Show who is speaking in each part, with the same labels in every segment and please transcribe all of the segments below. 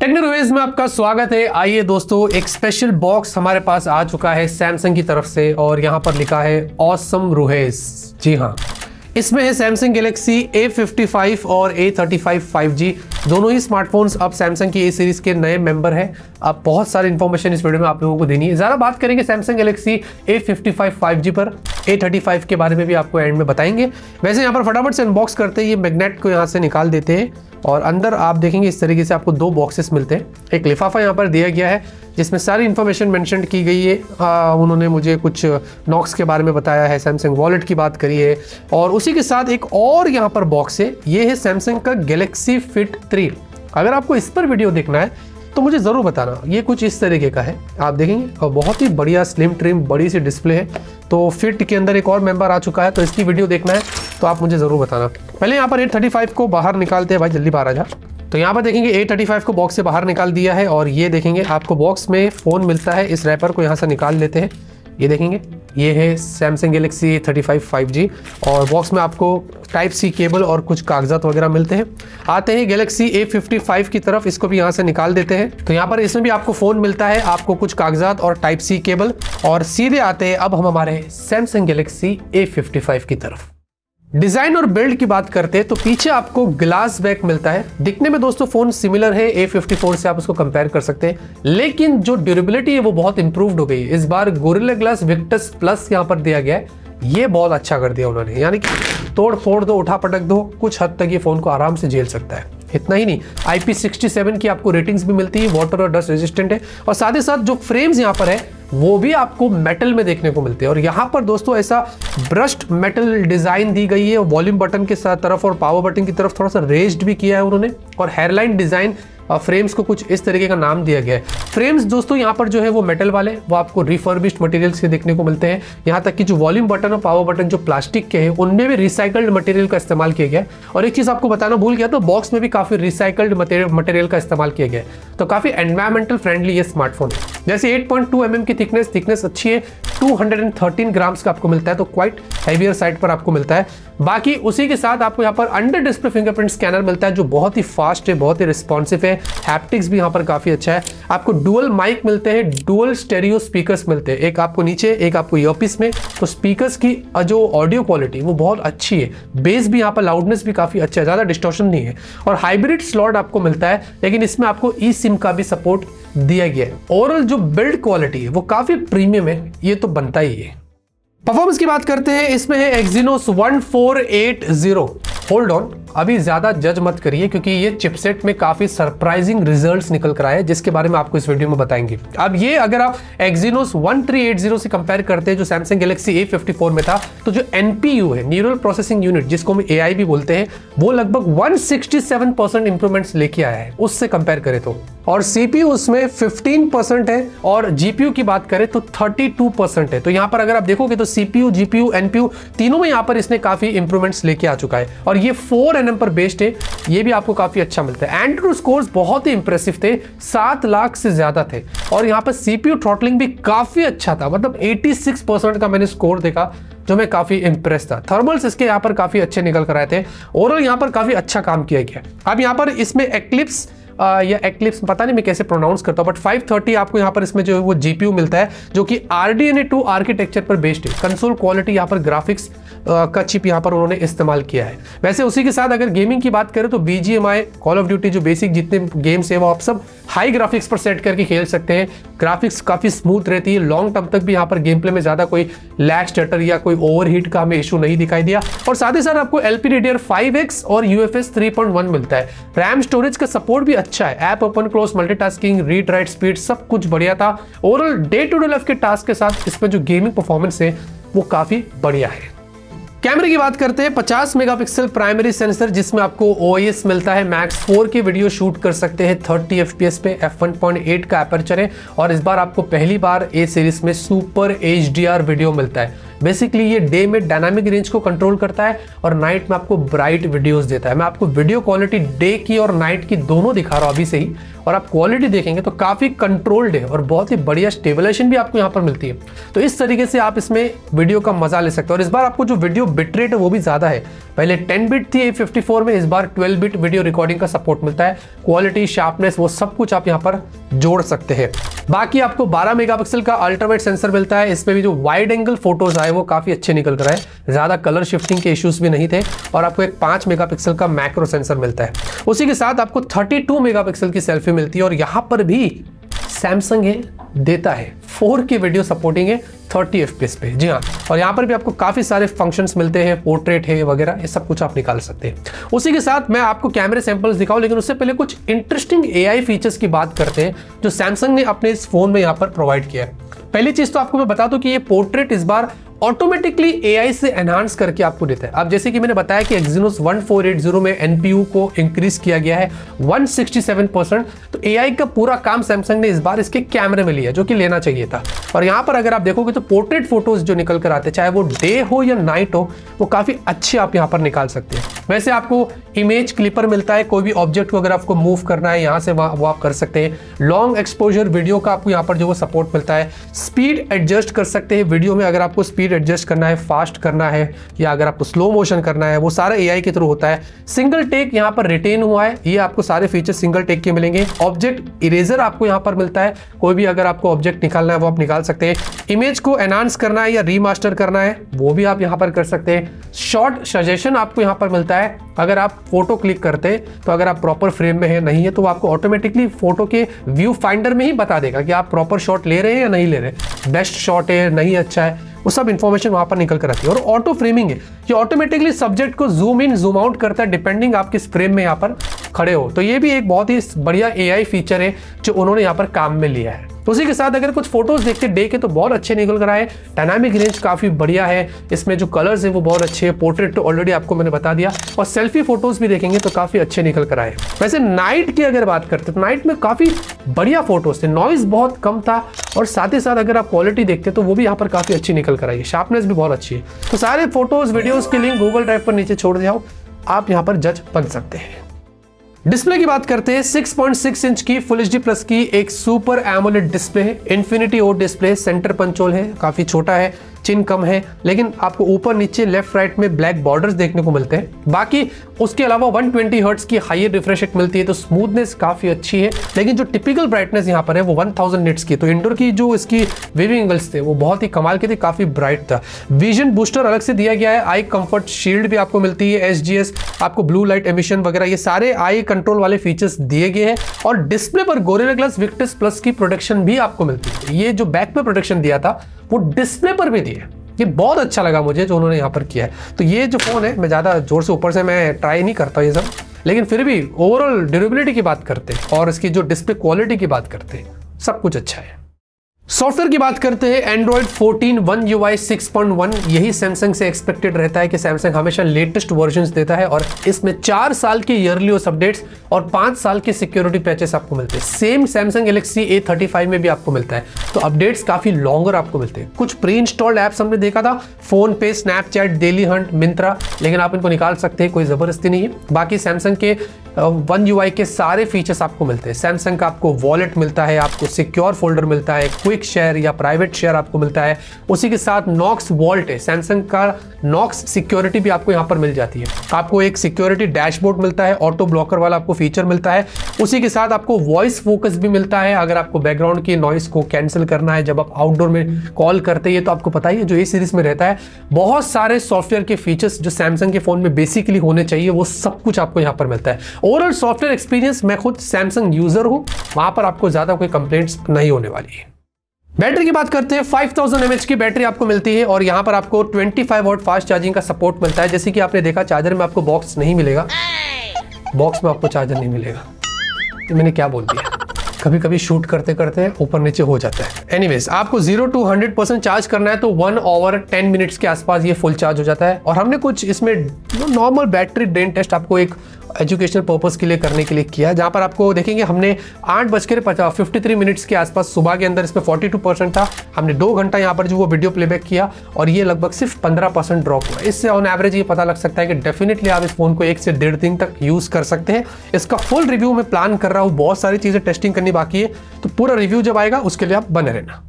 Speaker 1: टेक्नोवेज में आपका स्वागत है। आइए दोस्तों, एक स्पेशल बॉक्स हमारे पास आ चुका है सैमसंग की तरफ़ से और यहाँ पर लिखा है ऑसम रोहेज जी हाँ। इसमें है सैमसंग गैलेक्सी A55 और A35 5G दोनों ही स्मार्टफोन्स अब सैमसंग की ए सीरीज़ के नए मेंबर हैं। अब बहुत सारी इन्फॉर्मेशन इस वीडियो में आप लोगों को देनी है। ज़्यादा बात करेंगे सैमसंग गैलेक्सी A55 5G पर। A35 के बारे में भी आपको एंड में बताएँगे। वैसे यहाँ पर फटाफट से अनबॉक्स करते हैं। ये मैगनेट को यहाँ से निकाल देते हैं। और अंदर आप देखेंगे इस तरीके से आपको दो बॉक्सेस मिलते हैं। एक लिफाफा यहाँ पर दिया गया है जिसमें सारी इन्फॉर्मेशन मैंशन की गई है। आ, उन्होंने मुझे कुछ नॉक्स के बारे में बताया है सैमसंग वॉलेट की बात करी है। और उसी के साथ एक और यहाँ पर बॉक्स है ये है सैमसंग का गैलेक्सी फिट थ्री अगर आपको इस पर वीडियो देखना है तो मुझे ज़रूर बताना, ये कुछ इस तरीके का है। आप देखेंगे, और बहुत ही बढ़िया स्लिम ट्रिम बड़ी सी डिस्प्ले है। तो फिट के अंदर एक और मेंबर आ चुका है तो इसकी वीडियो देखना है तो आप मुझे ज़रूर बताना। पहले यहाँ पर 835 को बाहर निकालते हैं, भाई जल्दी बाहर आ जा। तो यहाँ पर देखेंगे 835 को बॉक्स से बाहर निकाल दिया है, और ये देखेंगे, आपको बॉक्स में फ़ोन मिलता है, इस रैपर को यहाँ से निकाल लेते हैं। ये देखेंगे ये है सैमसंग गैलेक्सी 35 5G और बॉक्स में आपको टाइप सी केबल और कुछ कागजात वगैरह मिलते हैं। आते हैं गैलेक्सी A55 की तरफ़, इसको भी यहाँ से निकाल देते हैं। तो यहाँ पर इसमें भी आपको फ़ोन मिलता है, आपको कुछ कागजात और टाइप सी केबल और सीधे आते हैं अब हम हमारे सैमसंग गैलेक्सी A55 की तरफ़। डिज़ाइन और बिल्ड की बात करते हैं तो पीछे आपको ग्लास बैक मिलता है। दिखने में दोस्तों फ़ोन सिमिलर है, A54 से आप उसको कंपेयर कर सकते हैं। लेकिन जो ड्यूरेबिलिटी है, वो बहुत इंप्रूव्ड हो गई है। इस बार गोरिल्ला ग्लास विक्टस प्लस यहाँ पर दिया गया है। ये बहुत अच्छा कर दिया उन्होंने। यानी कि तोड़, फोड़ दो, उठा, पटक दो, कुछ हद तक ये फ़ोन को आराम से झेल सकता है। इतना ही नहीं IP67 की आपको रेटिंग्स भी मिलती है वाटर और डस्ट रेजिस्टेंट है। और साथ ही साथ जो फ्रेम्स यहाँ पर है वो भी आपको मेटल में देखने को मिलते हैं। और यहाँ पर दोस्तों ऐसा ब्रश्ड मेटल डिज़ाइन दी गई है। वॉल्यूम बटन के तरफ़ और पावर बटन की तरफ़ थोड़ा सा रेस्ड भी किया है उन्होंने। और हेयरलाइन डिज़ाइन फ्रेम्स को कुछ इस तरीके का नाम दिया गया है। फ्रेम्स दोस्तों यहाँ पर जो है वो मेटल वाले, वो आपको रिफर्बिश्ड मटेरियल्स के देखने को मिलते हैं। यहाँ तक कि जो वॉल्यूम बटन और पावर बटन जो प्लास्टिक के हैं, उनमें भी रिसाइकल्ड मटेरियल का इस्तेमाल किया गया और एक चीज़ आपको बताना भूल गया तो बॉक्स में भी काफ़ी रिसाइकल्ड मटेरियल का इस्तेमाल किया गया तो काफ़ी एनवायरमेंटल फ्रेंडली ये स्मार्टफ़ोन जैसे 8.2 mm की थिकनेस थिकनेस अच्छी है। 213 ग्राम्स का आपको मिलता है तो क्वाइट हैवियर साइड पर आपको मिलता है। बाकी उसी के साथ आपको यहाँ पर अंडर डिस्प्ले फिंगरप्रिंट स्कैनर मिलता है, जो बहुत ही फास्ट है, बहुत ही रिस्पॉन्सिव है। हैप्टिक्स भी यहाँ पर काफ़ी अच्छा है। आपको डुअल माइक मिलते हैं डुअल स्टेरियो स्पीकर्स मिलते हैं। एक आपको नीचे, एक आपको ईयरपीस में। तो स्पीकर्स की जो ऑडियो क्वालिटी वो बहुत अच्छी है। बेस भी यहाँ पर लाउडनेस भी काफ़ी अच्छा है, ज़्यादा डिस्टोशन नहीं है। और हाइब्रिड स्लॉट आपको मिलता है, लेकिन इसमें आपको ई सिम का भी सपोर्ट दिया गया है। ओवरऑल जो बिल्ड क्वालिटी है, वो काफ़ी प्रीमियम है, ये तो बनता ही है। परफॉर्मेंस की बात करते हैं, इसमें है एक्जिनोस 1480 होल्ड ऑन अभी ज़्यादा जज मत करिए क्योंकि ये चिपसेट में काफ़ी सरप्राइजिंग रिजल्ट्स निकल कर आए जिसके बारे में आपको इस वीडियो में बताएँगे। अब ये अगर आप एक्जिनोस 1380 से कंपेयर करते हैं जो सैमसंग गैलेक्सी A54 में था तो जो NPU है न्यूरल प्रोसेसिंग यूनिट जिसको हम AI भी बोलते हैं वो लगभग 167 परसेंट इंप्रूवमेंट्स लेके आया है उससे कंपेयर करें तो। और CPU उसमें 15 परसेंट है और जीपीयू की बात करें तो 32 परसेंट है। तो यहाँ पर अगर आप देखोगे तो सीपीयू GPU, NPU तीनों में यहाँ पर इसने काफ़ी इंप्रूवमेंट्स लेके आ चुका है। और ये 4 एनएम पर बेस्ड है ये भी आपको काफ़ी अच्छा मिलता है। एंड्रू स्कोर्स बहुत ही इंप्रेसिव थे, सात लाख से ज़्यादा थे। और यहाँ पर सीपीयू थ्रॉटलिंग भी काफ़ी अच्छा था मतलब 86 परसेंट का मैंने स्कोर देखा, जो मैं काफ़ी इंप्रेस था। थर्मल्स इसके यहाँ पर काफ़ी अच्छे निकल कर आए थे ओवरऑल यहाँ पर काफ़ी अच्छा काम किया गया अब यहाँ पर इसमें एक्लिप्स या एक्लिप्स पता नहीं मैं कैसे प्रोनाउंस करता हूँ बट 530 आपको यहाँ पर इसमें जो है वो जीपीयू मिलता है, जो कि R D N two architecture पर बेस्ड है। कंसोल क्वालिटी यहाँ पर ग्राफिक्स का चिप यहाँ पर उन्होंने इस्तेमाल किया है। वैसे उसी के साथ अगर गेमिंग की बात करें तो B G M I call of duty जो बेसिक जितने गेम्स है वो आप सब हाई ग्राफिक्स पर सेट करके खेल सकते हैं। ग्राफिक्स काफ़ी स्मूथ रहती है। लॉन्ग टर्म तक भी यहाँ पर गेम प्ले में ज़्यादा कोई लैग स्टटर या कोई ओवर का हमें इशू नहीं दिखाई दिया। और साथ ही साथ आपको एल पी डी डी और यू एफ़ एस मिलता है। रैम स्टोरेज का सपोर्ट भी अच्छा है। App open close multitasking read write speed सब कुछ बढ़िया था। Overall day to day life के टास्क के साथ इसमें जो गेमिंग परफॉर्मेंस है, वो काफ़ी बढ़िया है। कैमरे की बात करते हैं 50 मेगापिक्सल प्राइमरी सेंसर जिसमें आपको OIS मिलता है। मैक्स 4 की वीडियो शूट कर सकते हैं 30 एफपीएस पे f1.8 का अपर्चर है। और इस बार आपको पहली बार ए सीरीज़ में सुपर एचडीआर वीडियो मिलता है। बेसिकली ये डे में डायनामिक रेंज को कंट्रोल करता है और नाइट में आपको ब्राइट वीडियोस देता है। मैं आपको वीडियो क्वालिटी डे की और नाइट की दोनों दिखा रहा हूँ अभी से ही। और आप क्वालिटी देखेंगे तो काफ़ी कंट्रोल्ड है और बहुत ही बढ़िया स्टेबलाइजेशन भी आपको यहाँ पर मिलती है। तो इस तरीके से आप इसमें वीडियो का मज़ा ले सकते हो। और इस बार आपको जो वीडियो बिट रेट है वो भी ज़्यादा है। पहले 10 बिट थी A54 में, इस बार 12 बिट वीडियो रिकॉर्डिंग का सपोर्ट मिलता है। क्वालिटी शार्पनेस वो सब कुछ आप यहाँ पर जोड़ सकते हैं। बाकी आपको 12 मेगापिक्सल का अल्ट्रावाइट सेंसर मिलता है। इसमें भी जो वाइड एंगल फ़ोटोज़ आए वो काफ़ी अच्छे निकल कर आए। ज़्यादा कलर शिफ्टिंग के इश्यूज़ भी नहीं थे और आपको एक 5 मेगापिक्सल का मैक्रो सेंसर मिलता है। उसी के साथ आपको 32 मेगापिक्सल की सेल्फी मिलती है और यहाँ पर भी सैमसंग है देता है। 4K वीडियो सपोर्टिंग है 30 एफ़ पे। जी हाँ और यहाँ पर भी आपको काफ़ी सारे फ़ंक्शंस मिलते हैं पोर्ट्रेट है, वगैरह, ये सब कुछ आप निकाल सकते हैं। उसी के साथ मैं आपको कैमरे सैंपल्स दिखाऊँ, लेकिन उससे पहले कुछ इंटरेस्टिंग ए फीचर्स की बात करते हैं, जो सैमसंग ने अपने इस फ़ोन में यहाँ पर प्रोवाइड किया है। पहली चीज़ तो आपको मैं बता दूँ कि ये पोर्ट्रेट इस बार ऑटोमेटिकली एआई से एनहांस करके आपको देता है। अब जैसे कि मैंने बताया कि Exynos 1480 में एनपीयू को इंक्रीज किया गया है 167 परसेंट तो एआई का पूरा काम सैमसंग ने इस बार इसके कैमरे में लिया जो कि लेना चाहिए था। और यहाँ पर अगर आप देखोगे तो पोर्ट्रेट फ़ोटोज़ जो निकल कर आते चाहे वो डे हो या नाइट हो, वो काफ़ी अच्छे आप यहाँ पर निकाल सकते हैं। वैसे आपको इमेज क्लिपर मिलता है, कोई भी ऑब्जेक्ट को अगर आपको मूव करना है, यहाँ से वहाँ वो आप कर सकते हैं। लॉन्ग एक्सपोजर वीडियो का आपको यहाँ पर जो वो सपोर्ट मिलता है। स्पीड एडजस्ट कर सकते हैं वीडियो में अगर आपको स्पीड एडजस्ट करना है फास्ट करना है, या अगर आपको स्लो मोशन करना है, वो सारा ए के थ्रू होता है। सिंगल टेक यहाँ पर रिटेन हुआ है। ये आपको सारे फीचर सिंगल टेक के मिलेंगे। ऑब्जेक्ट इरेजर आपको यहाँ पर मिलता है। कोई भी अगर आपको ऑब्जेक्ट निकालना है, वो आप निकाल सकते हैं। इमेज को एनहांस करना है या रीमास्टर करना है, वो भी आप यहाँ पर कर सकते हैं। शॉर्ट सजेशन आपको यहाँ पर मिलता है। अगर आप फ़ोटो क्लिक करते हैं तो अगर आप प्रॉपर फ्रेम में है, नहीं है तो आपको ऑटोमेटिकली फ़ोटो के व्यू फाइंडर में ही बता देगा कि आप प्रॉपर शॉट ले रहे हैं या नहीं ले रहे बेस्ट शॉट है, नहीं अच्छा है। वो सब इन्फॉर्मेशन वहाँ पर निकल कर आती है। और ऑटो फ्रेमिंग है। ये ऑटोमेटिकली सब्जेक्ट को जूम इन जूम आउट करता है डिपेंडिंग आप किस फ्रेम में यहाँ पर खड़े हो। तो ये भी एक बहुत ही बढ़िया एआई फीचर है, जो उन्होंने यहाँ पर काम में लिया है। तो उसी के साथ अगर कुछ फ़ोटोज़ देखते डे के तो बहुत अच्छे निकल कर आए। डायनामिक रेंज काफ़ी बढ़िया है। इसमें जो कलर्स है वो बहुत अच्छे हैं। पोर्ट्रेट तो ऑलरेडी आपको मैंने बता दिया। और सेल्फी फ़ोटोज़ भी देखेंगे तो काफ़ी अच्छे निकल कर आए। वैसे नाइट की अगर बात करते तो नाइट में काफ़ी बढ़िया फ़ोटोज़ थे। नॉइज़ बहुत कम था और साथ ही साथ अगर आप क्वालिटी देखते तो वो भी यहाँ पर काफ़ी अच्छी निकल कर आई है। शार्पनेस भी बहुत अच्छी है। तो सारे फ़ोटोज़ वीडियोज़ के लिंक गूगल ड्राइव पर नीचे छोड़ दिया आप यहाँ पर जज बन सकते हैं। डिस्प्ले की बात करते हैं 6.6 इंच की फुल एचडी प्लस की एक सुपर एमोलेट डिस्प्ले है infinity O display centre punch hole है, काफ़ी छोटा है। चिन कम है, लेकिन आपको ऊपर नीचे लेफ़्ट राइट में ब्लैक बॉर्डर्स देखने को मिलते हैं। बाकी उसके अलावा 120 ट्वेंटी हर्ट्स की हाइयर रिफ्रेश मिलती है तो स्मूथनेस काफ़ी अच्छी है। लेकिन जो टिपिकल ब्राइटनेस यहाँ पर है, वो 1000 थाउज़ेंड निट्स की तो इंडोर की जो इसकी वेविंग एंगल्स थे, वो बहुत ही कमाल के थे, काफ़ी ब्राइट था। विजन बूस्टर अलग से दिया गया है आई कंफर्ट शील्ड भी आपको मिलती है एसडीएस आपको ब्लू लाइट एमिशन वगैरह, ये सारे आई कंट्रोल वाले फीचर्स दिए गए हैं। और डिस्प्ले पर गोरेला ग्लास विक्टस प्लस की प्रोटेक्शन भी आपको मिलती है। ये जो बैक में प्रोटेक्शन दिया था वो डिस्प्ले पर भी दिए। ये बहुत अच्छा लगा मुझे जो उन्होंने यहाँ पर किया है। तो ये जो फ़ोन है, मैं ज़्यादा ज़ोर से ऊपर से मैं ट्राई नहीं करता ये सब। लेकिन फिर भी ओवरऑल ड्यूरेबिलिटी की बात करते हैं और इसकी जो डिस्प्ले क्वालिटी की बात करते हैं, सब कुछ अच्छा है। सॉफ्टवेयर की बात करते हैं Android 14 one U I six यही सैमसंग से एक्सपेक्टेड रहता है कि सैमसंग हमेशा लेटेस्ट वर्जन देता है और इसमें चार साल के ईयरली अपडेट्स और पाँच साल के सिक्योरिटी पैचेस आपको मिलते हैं। सेम सैमसंग गलेक्सी ए में भी आपको मिलता है। तो अपडेट्स काफ़ी लॉन्गर आपको मिलते हैं। कुछ प्री इंस्टॉल्ड एप्स हमने देखा था फ़ोन पे स्नैपचैट डेली हंट मिंत्रा लेकिन आप इनको निकाल सकते हैं, कोई ज़बरदस्ती नहीं है। बाकी सैमसंग के वन यूआई के सारे फीचर्स आपको मिलते हैं। सैमसंग का आपको वॉलेट मिलता है, आपको सिक्योर फोल्डर मिलता है क्विक शेयर या प्राइवेट शेयर आपको मिलता है। उसी के साथ नॉक्स वॉल्ट है। सैमसंग का नॉक्स सिक्योरिटी भी आपको यहाँ पर मिल जाती है। आपको एक सिक्योरिटी डैशबोर्ड मिलता है ऑटो ब्लॉकर वाला आपको फीचर मिलता है। उसी के साथ आपको वॉइस फोकस भी मिलता है। अगर आपको बैकग्राउंड की नॉइस को कैंसिल करना है, जब आप आउटडोर में कॉल करते हैं तो आपको पता ही है, जो ए सीरीज़ में रहता है, बहुत सारे सॉफ्टवेयर के फीचर्स जो सैमसंग के फ़ोन में बेसिकली होने चाहिए, वो सब कुछ आपको यहाँ पर मिलता है। ओवरऑल सॉफ्टवेयर एक्सपीरियंस मैं खुद सैमसंग यूज़र हूँ। वहाँ पर आपको ज़्यादा कोई कंप्लेंट्स नहीं होने वाली है। बैटरी की बात करते हैं 5000 थाउज़ेंड की बैटरी आपको मिलती है और यहाँ पर आपको 25 वॉट फास्ट चार्जिंग का सपोर्ट मिलता है। जैसे कि आपने देखा चार्जर में आपको बॉक्स नहीं मिलेगा। बॉक्स में आपको चार्जर नहीं मिलेगा। तो मैंने क्या बोल दिया? कभी कभी शूट करते करते ऊपर नीचे हो जाता है। एनीवेज आपको zero to hundred percent charge करना है तो वन ओवर टेन मिनट्स के आसपास ये फुल चार्ज हो जाता है। और हमने कुछ इसमें नॉर्मल बैटरी ड्रेन टेस्ट आपको एक एजुकेशनल पर्पज़ के लिए, करने के लिए किया जहाँ पर आपको देखेंगे, हमने आठ बज के फिफ्टी थ्री मिनट्स के आसपास सुबह के अंदर इसमें फोर्टी टू परसेंट था। हमने दो घंटा यहाँ पर जो वो वीडियो प्लेबैक किया और ये लगभग सिर्फ़ पंद्रह परसेंट ड्रॉप हुआ। इससे ऑन एवरेज ये पता लग सकता है कि डेफिनेटली आप इस फ़ोन को एक से डेढ़ दिन तक यूज़ कर सकते हैं। इसका फुल रिव्यू मैं प्लान कर रहा हूँ। बहुत सारी चीज़ें टेस्टिंग करनी बाकी है। तो पूरा रिव्यू जब आएगा, उसके लिए आप बने रहना।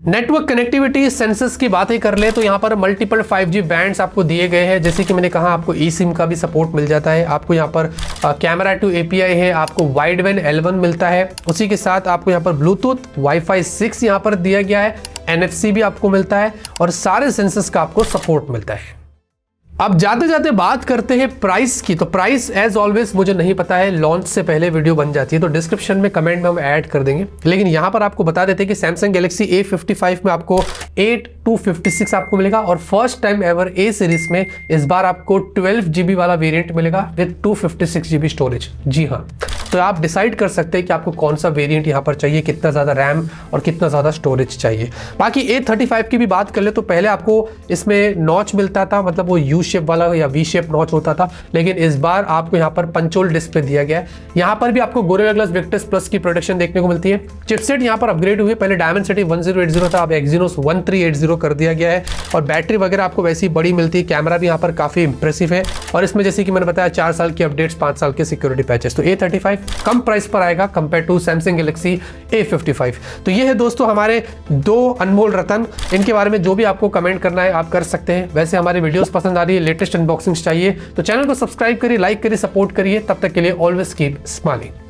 Speaker 1: नेटवर्क कनेक्टिविटी सेंसेस की बातें कर ले तो यहाँ पर मल्टीपल 5G बैंड्स आपको दिए गए हैं। जैसे कि मैंने कहा, आपको ई सिम का भी सपोर्ट मिल जाता है। आपको यहाँ पर कैमरा टू एपीआई है, आपको वाइड वैन एल मिलता है। उसी के साथ आपको यहाँ पर ब्लूटूथ वाईफाई 6 यहाँ पर दिया गया है। एनएफसी भी आपको मिलता है और सारे सेंसेस का आपको सपोर्ट मिलता है। अब जाते जाते बात करते हैं प्राइस की। तो प्राइस एज ऑलवेज मुझे नहीं पता है लॉन्च से पहले वीडियो बन जाती है तो डिस्क्रिप्शन में कमेंट में हम ऐड कर देंगे। लेकिन यहाँ पर आपको बता देते हैं कि सैमसंग गैलेक्सी A55 में आपको 8 टू 56 आपको मिलेगा और first time ever A series में इस बार आपको 12 जीबी वाला वेरिएंट मिलेगा विद 256 जीबी स्टोरेज जी हाँ। तो आप डिसाइड कर सकते हैं कि आपको कौन सा वेरिएंट यहाँ पर चाहिए, कितना ज़्यादा रैम और कितना ज़्यादा स्टोरेज चाहिए। बाकी ए थर्टी फाइव की भी बात कर ले तो पहले आपको इसमें नॉच मिलता था मतलब वो यू शेप वाला या वी शेप नॉच होता था, लेकिन इस बार आपको यहाँ पर पंचोल डिस्प्ले दिया गया है। यहाँ पर भी आपको गोरेला ग्लास विक्टस प्लस की प्रोडक्शन देखने को मिलती है। चिपसेट यहाँ पर अपग्रेड हुए पहले Dimensity one eight zero था, अब Exynos one three eight zero कर दिया गया है और बैटरी वगैरह आपको वैसी बड़ी मिलती है। कैमरा भी यहाँ पर काफ़ी इंप्रेसिव है। और इसमें जैसे कि मैंने बताया, चार साल की अपडेट्स पाँच साल के सिक्योरिटी पैचेस तो ए कम प्राइस पर आएगा compare to Samsung Galaxy A तो ये है दोस्तों हमारे दो अनमोल रतन। इनके बारे में जो भी आपको कमेंट करना है, आप कर सकते हैं। वैसे हमारे वीडियोस पसंद आ रही है लेटेस्ट अनबॉक्सिंग चाहिए। तो चैनल को सब्सक्राइब करिए लाइक करिए सपोर्ट करिए। तब तक के लिए ऑलवेज कीप स्माइलिंग